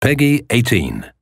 Peggy 18.